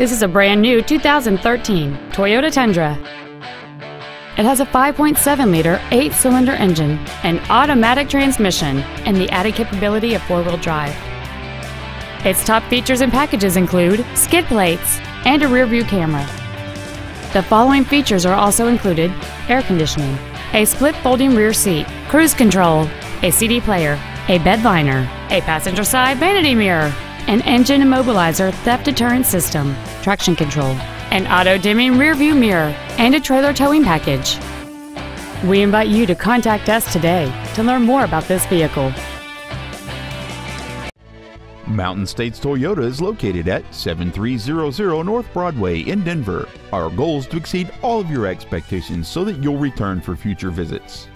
This is a brand new 2013 Toyota Tundra. It has a 5.7-liter, eight-cylinder engine, an automatic transmission, and the added capability of four-wheel drive. Its top features and packages include skid plates and a rear-view camera. The following features are also included air conditioning, a split folding rear seat, cruise control, a CD player, a bed liner, a passenger side vanity mirror, an engine immobilizer theft deterrent system, traction control, an auto dimming rear view mirror, and a trailer towing package. We invite you to contact us today to learn more about this vehicle. Mountain States Toyota is located at 7300 North Broadway in Denver. Our goal is to exceed all of your expectations so that you'll return for future visits.